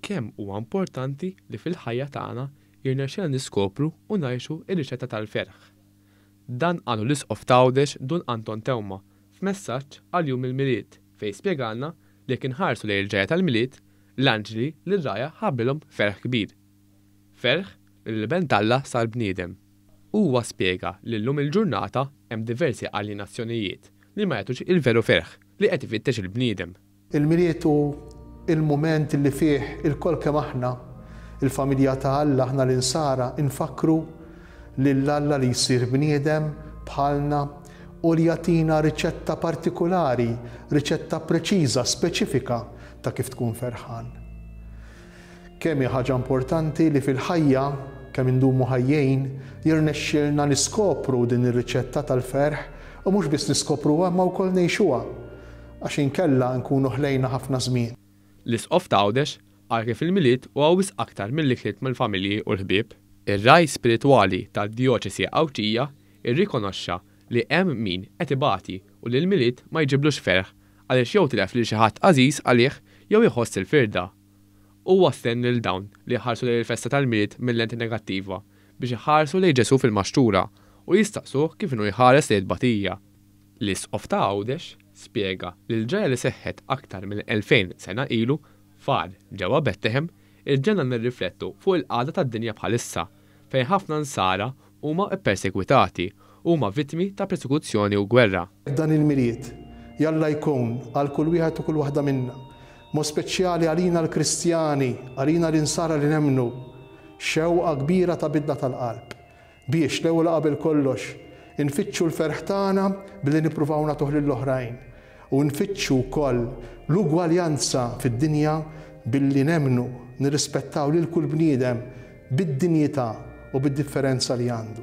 Kemm huwa importanti li fil-ħajja tagħna jirnexxilna niskopru u ngħixu r-riċetta tal-ferħ. Dan qalu l-Isqof t'Għawdex Dun Anton Teuma f'messaġġ għal Jum il-Milied fejn spjegalna li jekk inħarsu lejn il-ġrajja tal-Milied, l-anġli lir-rgħajja ħabrilhom ferħ kbir. Ferħ li l-Iben t'Alla sar bniedem. Huwa spjega li llum il-ġurnata hemm diversi aljenazzjonijiet li ma jagħtux il-veru ferħ li qed ifittex il-bniedem. Il-Milied hu l-mument li fih ilkoll kemm aħna, il-familja ta' Alla, aħna l-Insara, infakkru lil Alla li jsir bniedem bħalna u li jagħtina riċetta partikulari, riċetta preċiża, speċifika ta' kif tkun ferħan. Kemm hi ħaġa importanti li fil-ħajja, kemm indumu ħajjin, jirnexxilna niskopru din ir-riċetta tal-ferħ u mhux biss niskopruha imma wkoll ngħixuha, għax inkella nkunu ħlejna ħafna żmien. L-Isqof t'Għawdex qal kif il-Milied huwa wisq aktar milli kliet mal-familji u l-ħbieb. Ir-Ragħaj Spiritwali tad-Djoċesi Għawdxija rrikonoxxa li hemm min qed ibati u li l-Milied ma jġiblux ferħ għaliex jew tilef lil xi ħadd għażiż għalih jew iħoss il-firda. Huwa sten lil dawn li jħarsu lejn il-festa tal-Milied mil-lenti negattiva biex iħarsu lejn Ġesù fil-maxtura u jistaqsuh kif inhu jħares lejn it-tbatija. L-Isqof ta' Għawdex spjega li l-ġrajja li seħħet aktar minn elfejn sena ilu f'għar ġewwa Betlehem ilġenna nirriflettu fuq il-qagħda tad-dinja bħalissa fejn ħafna Nsara Huma ppersegwitati, huma vittmi ta' persekuzzjoni u gwerra. Dan il-Milied, jalla jkun għal kull wieħed u kull waħda minna, b'mod speċjali għalina l-Kristjani, għalina l-Insara li nemmnu, xewqa kbira ta' bidla tal-qalb, biex, l-ewwel qabel kollox, infittxu l-ferħ tagħna billi nippruvaw nagħtuh lill-oħrajn, u nfittxu wkoll l-ugwaljanza fid-dinja billi nemmnu nirrispettaw lil kull bniedem bid-dinjità u bid-differenza li għandu.